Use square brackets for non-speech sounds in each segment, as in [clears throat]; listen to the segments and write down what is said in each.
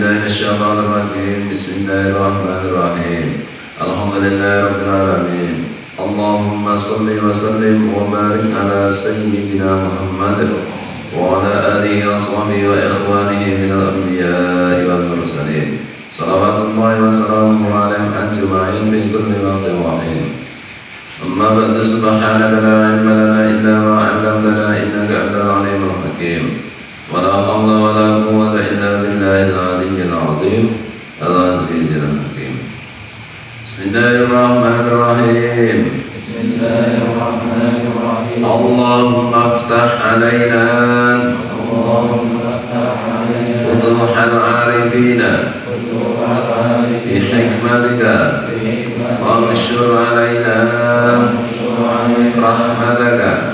من الشيطان الرجيم بسم الله الرحمن الرحيم الحمد لله رب العالمين اللهم صل وسلم وبارك على سيدنا محمد وعلى آله وصحبه وإخوانه من الأنبياء والمرسلين صلوات الله وسلامه عليهم أجمعين في كل وقت وحين أما بعد سبحانك لا علم لنا إلا ما علمتنا إنك أنت العليم الحكيم ولا حول ولا قوة إلا بالله العلي العظيم. العزيز الحكيم بسم الله الرحمن الرحيم. بسم الله الرحمن الرحيم. اللهم افتح علينا. اللهم افتح علينا. فتوح العارفين. بحكمتك. وانشر علينا. رحمتك.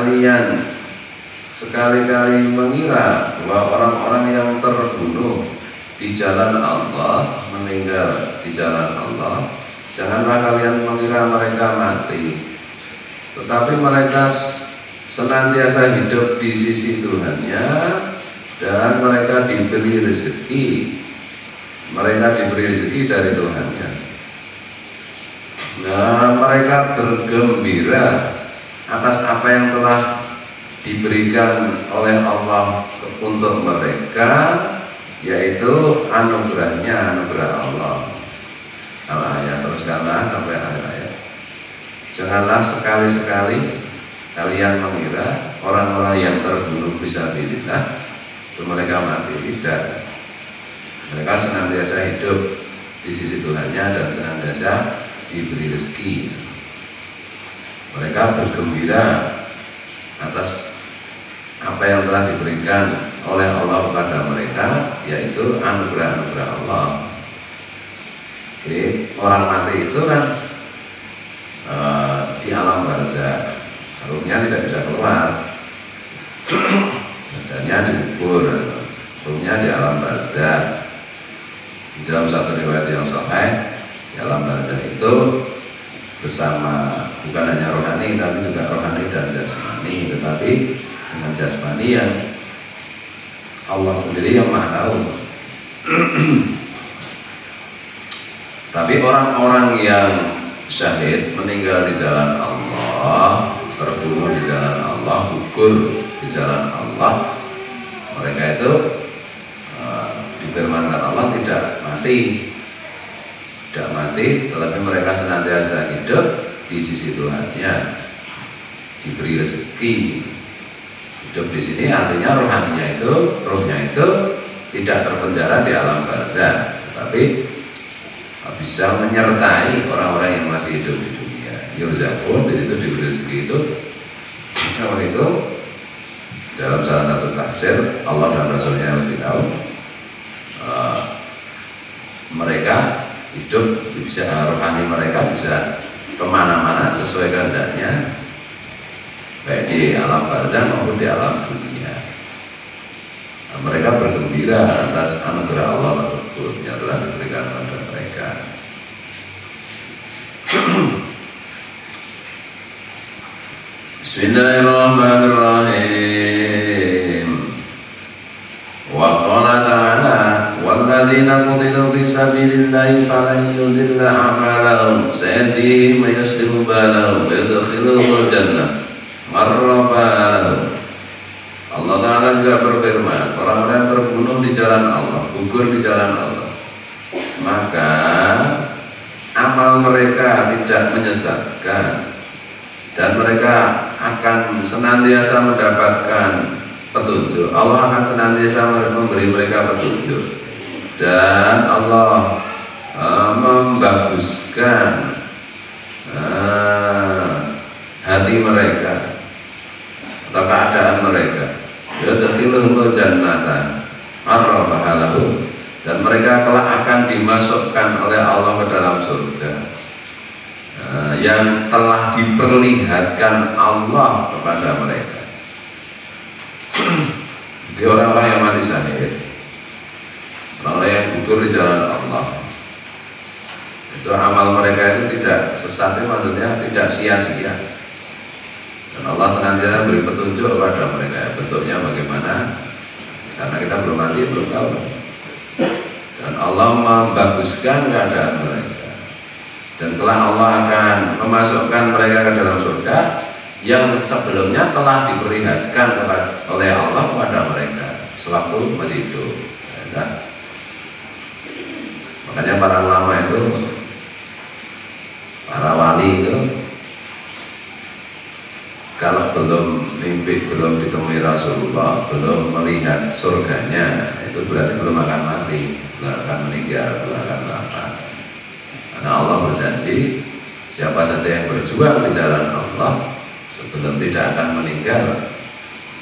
kalian sekali-kali mengira bahwa orang-orang yang terbunuh di jalan Allah meninggal di jalan Allah janganlah kalian mengira mereka mati. Tetapi mereka senantiasa hidup di sisi Tuhannya dan mereka diberi rezeki. Mereka diberi rezeki dari Tuhannya. Nah mereka bergembira atas apa yang telah diberikan oleh Allah untuk mereka yaitu anugerahnya anugerah Allah. Al ayat teruskanlah sampai akhir ayat janganlah sekali-sekali kalian mengira orang-orang yang terbunuh bisa bilillah itu mereka mati tidak. Mereka senantiasa hidup di sisi Tuhannya dan senantiasa diberi rezeki mereka bergembira atas apa yang telah diberikan oleh Allah kepada mereka yaitu anugerah-anugerah Allah. Oke, orang mati itu kan eh, di alam barzah, ruhnya tidak bisa keluar, badannya dikubur, ruhnya di alam barzah. Di dalam satu riwayat yang sahih, di alam barzah itu bersama bukan hanya rohani tapi juga rohani dan jasmani. Tetapi dengan jasmani yang Allah sendiri yang maha tahu. [clears throat] Tapi orang-orang yang syahid meninggal di jalan Allah terbunuh di jalan Allah gugur di jalan Allah mereka itu eh, difirmankan Allah tidak mati. Tidak mati, tetapi mereka senantiasa hidup di sisi Tuhannya, diberi rezeki. Hidup di sini artinya rohaninya itu, rohnya itu tidak terpenjara di alam barzah, tetapi bisa menyertai orang-orang yang masih hidup di dunia. Yurzakun di situ diberi rezeki itu, kalau itu dalam salah satu tafsir Allah dan Rasulnya lebih tahu eh, mereka hidup bisa rohani mereka bisa ke mana-mana sesuai kehendaknya baik di alam barzah maupun di alam dunia. Nah, mereka bergembira atas anugerah Allah tersebut yang telah diberikan kepada mereka. [clears throat] Bismillahirrahmanirrahim Wa qala ta'ala sabilillahi falan yudilla a'malahum sayatihim wa yuslimu balahum wa yudkhiluhum jannah marrabalahum Allah Ta'ala juga berfirman Orang-orang yang terbunuh di jalan Allah Gugur di jalan Allah Maka Amal mereka tidak menyesatkan Dan mereka akan senantiasa mendapatkan petunjuk. Allah akan senantiasa memberi mereka petunjuk Dan Allah uh, Membaguskan uh, Hati mereka Atau keadaan mereka. Yudkhilul jannata arrafaha lahu dan mereka kelak akan dimasukkan oleh Allah ke dalam surga. Uh, yang telah diperlihatkan Allah kepada mereka. [clears throat] Di orang-orang yang mati syahid orang-orang yang gugur jalan Allah. Itu amal mereka itu tidak sesat maksudnya tidak sia-sia. Dan Allah senantiasa beri petunjuk kepada mereka bentuknya bagaimana karena kita belum mati belum tahu. Dan Allah membaguskan keadaan mereka. Dan telah Allah akan memasukkan mereka ke dalam surga yang sebelumnya telah diperlihatkan oleh Allah kepada mereka sewaktu masih hidup. Ya, makanya para ulama itu para wali itu kalau belum mimpi, belum ditemui Rasulullah, belum melihat surganya, itu berarti belum akan mati, belum akan meninggal, belum akan apa. Karena Allah berjanji, siapa saja yang berjuang di jalan Allah, sebelum tidak akan meninggal,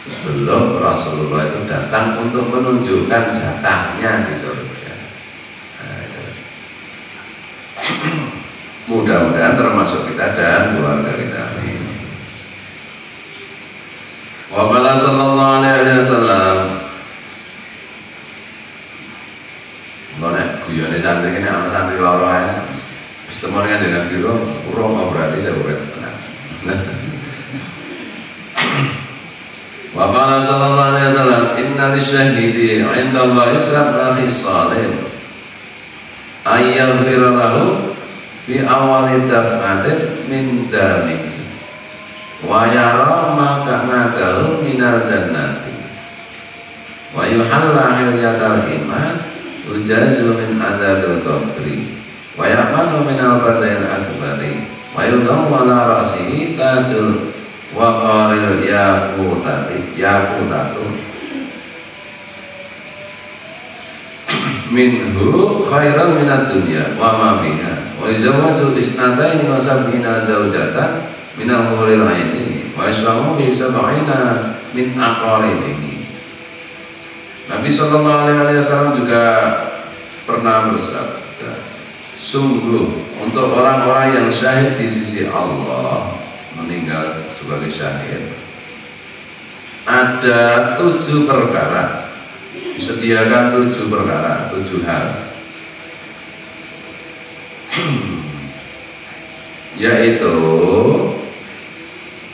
sebelum Rasulullah itu datang untuk menunjukkan jatahnya di surga. Nah, Mudah-mudahan termasuk kita dan keluarga kita. Amin. Wa qala sallallahu alaihi wasallam Mana guyone santri ini sama santri loro ae. Wis temune kan dengan biro, urung berarti saya urip tenang. [laughs] Wa sallallahu alaihi wasallam inna lisyahidi 'inda Allah isra akhi salih ayyaghfir fi awali daf'atin min damihi wa yara ma ka'nadahu minal jannati. Wa yuhalla hilyatal iman ujazu min adabil qabri. Wa ya'manu min al-fazail akbari. Wa yudhamu ala rasihi tajul wa qaril yakutati yakutatu minhu khairan minat dunya. Wa ma biha wa yuzawwaju isnataini wa sab'ina zawjatan minal mulil aini wa islamu bi sab'ina min aqaribihi Nabi Shallallahu Alaihi Wasallam juga pernah bersabda, sungguh untuk orang-orang yang syahid di sisi Allah meninggal sebagai syahid ada tujuh perkara. Disediakan tujuh perkara tujuh hal yaitu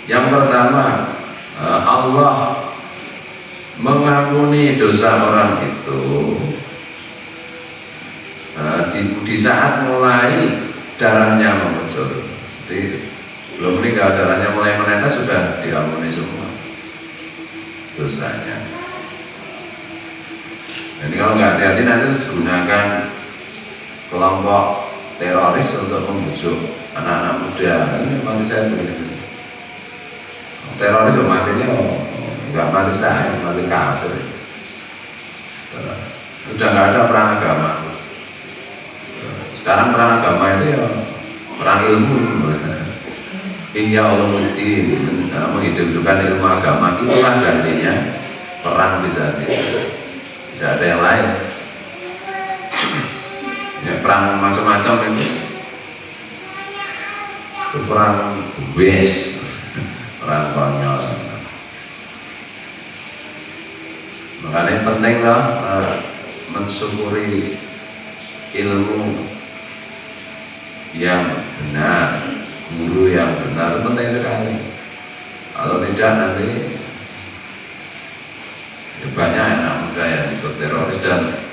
yang pertama eh, Allah mengampuni dosa orang itu eh, di, di saat mulai darahnya mengucur. Jadi belum meninggal darahnya mulai menetes sudah diampuni semua dosanya. Jadi kalau nggak hati-hati nanti gunakan kelompok teroris untuk membujuk anak-anak muda. Ini memang saya begini teroris matinya oh, nggak mati saya, mati kafir. Sudah nggak ada perang agama. Sekarang perang agama itu ya perang ilmu. Hingga Allah mesti menghidupkan ilmu agama itulah gantinya perang bisa tidak ada yang lain. Ya, perang macam-macam itu. Itu perang wes orang konyol makanya penting lah uh, mensyukuri ilmu yang benar guru yang benar. Penting sekali. Kalau tidak nanti ya banyak anak muda yang ikut teroris dan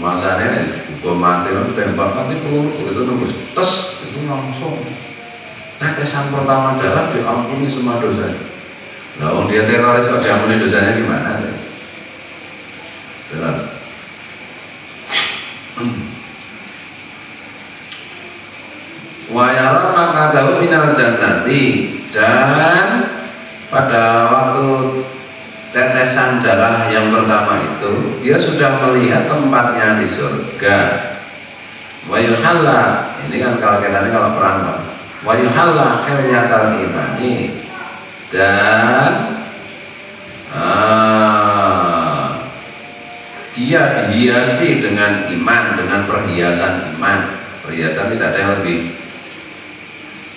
mati kan tembak nanti peluru itu nembus. Tes itu langsung. Tetesan pertama darah diampuni semua dosa nah orang dia teroris kok diampuni dosanya gimana? Benar. Wayara maka tahu minal jannati. Dan pada waktu tetesan darah yang pertama itu dia sudah melihat tempatnya di surga. Wayuhalla ini kan kalau kita kalau perang Pak. wayuhalla khilyatal imani dan ah, dia dihiasi dengan iman dengan perhiasan iman. Perhiasan tidak ada yang lebih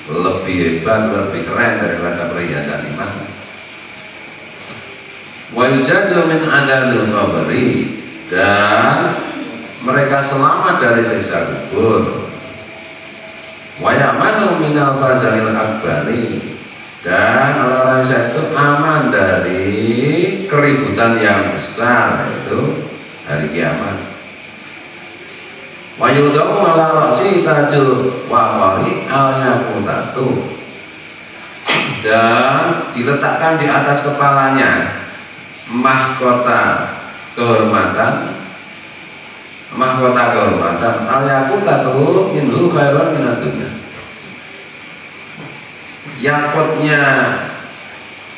lebih hebat lebih keren daripada perhiasan iman wal jazal min adalil qabri. Dan mereka selamat dari siksa kubur. Wa ya'manu minal fazalil akbari. Dan orang-orang itu aman dari keributan yang besar yaitu hari kiamat. Wa yudawu ala ra'si tajul waqari al yakutatu dan diletakkan di atas kepalanya mahkota kehormatan. Mahkota kehormatan. Al yakutatu minhu khairan minad dunya yakutnya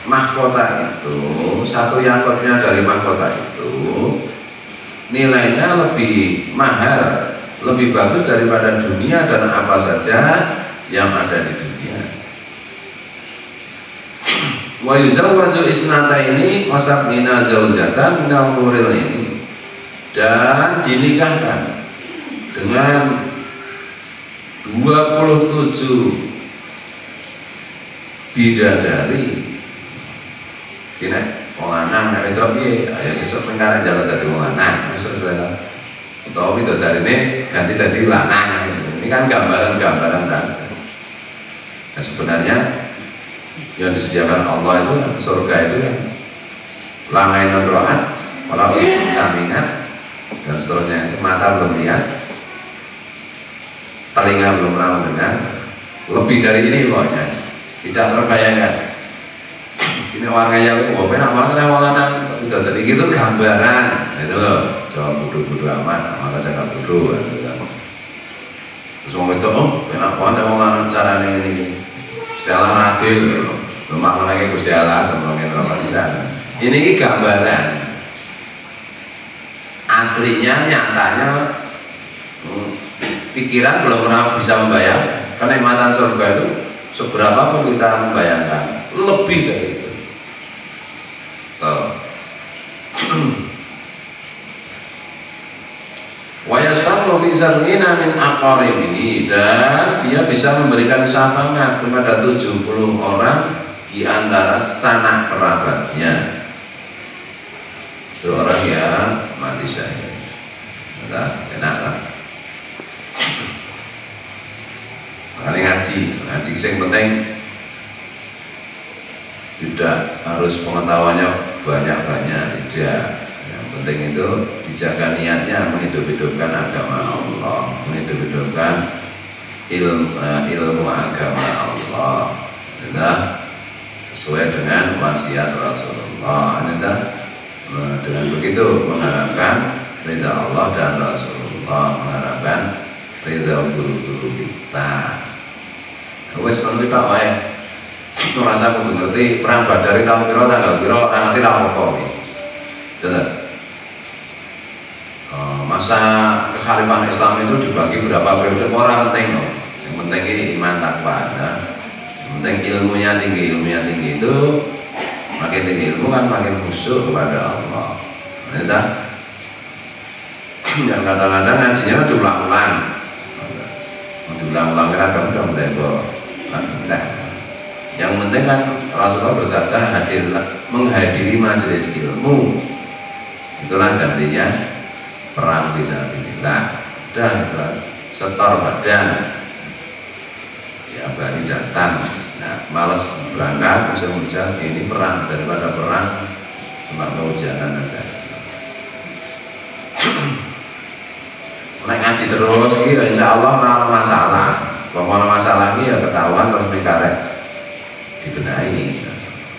mahkota itu satu yakutnya dari mahkota itu nilainya lebih mahal lebih bagus daripada dunia dan apa saja yang ada di dunia wa yuzawwaju isnata ini wasabnina zaujatan minal muril ini. Dan dinikahkan dengan 27 bidadari. Ini wong lanang nek wedok piye? Ayo sesuk pengkare jalan dadi wong lanang. Sesuk selera utawa ini ganti dadi lanang. Ini kan gambaran-gambaran saja nah, sebenarnya yang disediakan Allah itu surga itu yang langai rohat kalau itu sampingan dan seterusnya itu mata belum lihat telinga belum pernah mendengar. Lebih dari ini pokoknya. Tidak terbayangkan. Ini warnanya itu oh penak banget yang lanang udah tadi gitu gambaran. Itu loh jawab bodoh-bodoh amat. Maka saya nggak bodoh gitu kan. terus ngomong itu oh penak banget yang lanang caranya ini setelah adil aku lagi Gusti Allah sama orang ini gambaran. Aslinya nyatanya hmm, pikiran belum pernah bisa membayang kenikmatan surga itu seberapa pun kita membayangkan. Lebih dari itu Zarnina min aqaribihi dan dia bisa memberikan syafaat kepada 70 orang di antara sanak kerabatnya. Itu orang yang mati syahid. Enak kan? Makanya ngaji, ngaji yang penting tidak harus pengetahuannya banyak-banyak, tidak. Yang penting itu dijaga niatnya menghidup-hidupkan agama Allah, menghidup-hidupkan ilmu, eh, ilmu agama Allah. Sudah sesuai dengan wasiat Rasulullah. Anda eh, dengan begitu mengharapkan ridha Allah dan Rasulullah, mengharapkan ridha guru-guru kita. Wes kan kita wae. Itu rasa kudu ngerti perang Badar tahun kira tanggal kira ngerti ra apa Benar. Masa kekhalifahan Islam itu dibagi berapa periode? Orang penting loh. Yang penting ini iman takwa. Nah, yang penting ilmunya tinggi, ilmunya tinggi itu makin tinggi ilmu kan makin khusyuk kepada Allah. Nah, yang kadang-kadang ngajinya kan diulang-ulang. Diulang-ulang kan kamu udah mendengar nah, yang penting kan Rasulullah bersabda hadirlah menghadiri majelis ilmu. Itulah gantinya perang bisa dibilang dan setor badan. Ya bari datang. Nah malas berangkat musim hujan ini perang. Daripada perang cuma kehujanan aja. Naik ngaji terus iki ya insya Allah mau masalah. Kalau mau masalah ini ya ketahuan terus mikarek dibenahi.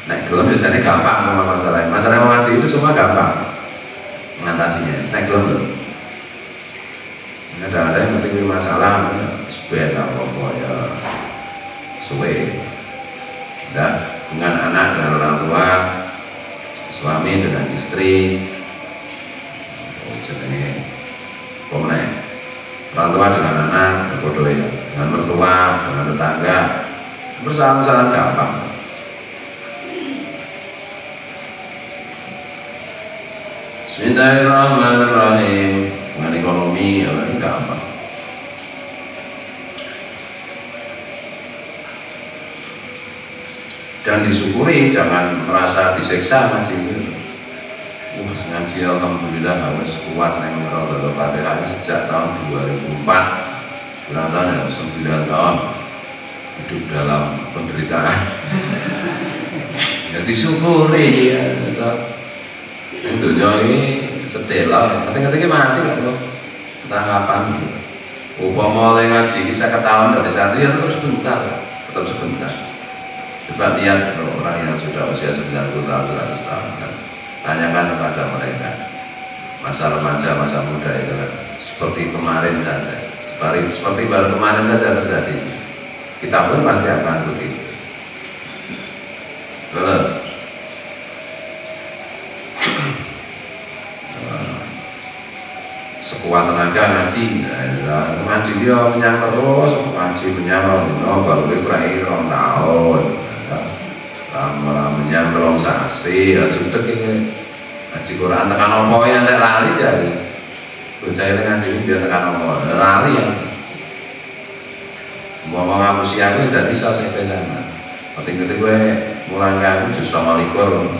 Nek gelem biasanya gampang masalah. Masalah ngaji itu semua gampang mengatasinya. Gelem lho. Ini ada ada yang penting masalah, sebenarnya tak apa ya suwe. Dan dengan anak dan orang tua, suami dengan istri, oh, jenenge pomne. Orang tua dengan anak, bodoh ya, dengan mertua, dengan tetangga, persoalan-persoalan gampang. Bismillahirrahmanirrahim. Dengan ekonomi ya gampang. Dan disyukuri jangan merasa disiksa masih gitu Uh, ngaji Alhamdulillah harus kuat yang merawat Fatihah sejak tahun 2004 Kurang tahun ya, 9 tahun. Hidup dalam penderitaan. [laughs] Ya disyukuri ya gitu yang dunia ini sedela ketika-ketika mati kan lo entah kapan gitu oleh ngaji bisa ketahuan dari santri ya tetap sebentar tetap sebentar. Coba lihat orang yang sudah usia 90 tahun 100 tahun kan. Tanyakan kepada mereka. Masa remaja masa muda itu kan. Seperti kemarin saja. Seperti, seperti baru kemarin saja terjadi. Kita pun pasti akan begitu kalau sekuat tenaga ngaji ngaji dia menyang terus ngaji menyang no, baru dia kurangi rong tahun. Lama menyang rong sasi ya jutek ini. Ngaji Quran tekan opo yang tak lali jadi. Bocah ini ngaji ini dia tekan opo lali ya. Mau ngapusi aku jadi bisa sampai sana. Penting ketika gue mulai aku justru sama likur.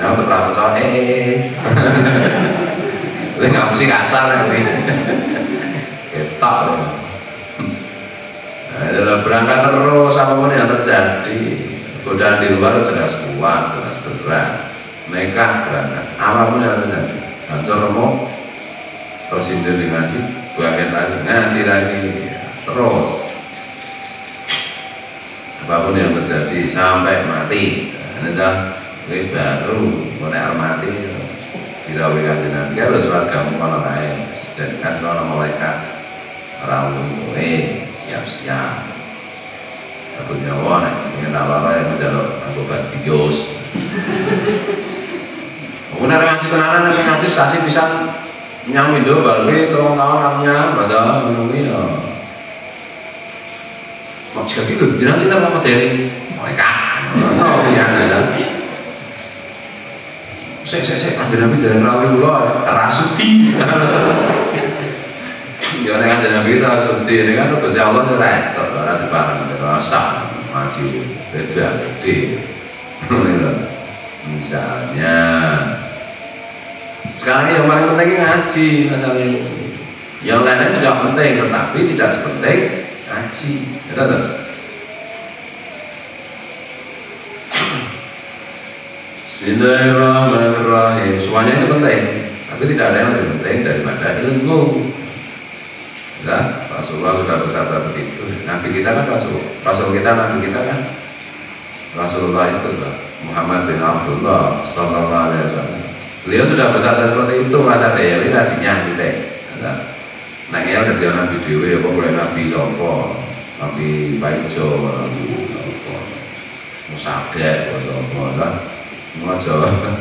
Nah untuk percaya eh [laughs] Lu nggak mesti kasar ya ini. Ketok loh. Nah, berangkat terus apa pun yang terjadi godaan di luar jelas kuat, jelas berat. Nekat berangkat, apa pun yang terjadi. Hancur remuk, tersindir di ngaji, bangkit lagi, ngaji lagi, terus. Apa pun yang terjadi sampai mati. Nah, ini baru mulai mati dirawi kanjeng Nabi kalau suarga kono kae dan kan ono malaikat rawuh eh siap-siap. Aku nyawa nek ingin apa yang menjaluk aku bios Kemudian ngaji kenalan, ngaji ngaji sasi bisa nyang window balik terus tahun namanya pada menunggu ya. Mak jika gitu, jangan cinta sama dari mereka. [laughs] Oh iya ada. Saya saya saya ambil nabi dari rawi ulo rasuti. Ya nek ada nabi rasuti ini kan terus ya Allah ora tok ora dibarang rasa maju beda gede. Misalnya sekarang yang paling penting ngaji ini. Yang lainnya juga penting, tetapi tidak sepenting ngaji. Betul Bismillahirrahmanirrahim. Semuanya itu penting, tapi tidak ada yang lebih penting daripada ilmu. Ya, Rasulullah sudah bersabda begitu. Nabi kita kan Rasul, Rasul kita Nabi kita kan Rasulullah itu lah. Muhammad bin Abdullah Sallallahu Alaihi Wasallam. Beliau sudah bersabda seperti itu masa dia ini tadinya gitu. Nah, ya kerja Nabi Dewi, apa boleh Nabi apa? Nabi Paijo, Nabi apa? So.